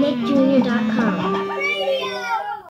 nickjr.com.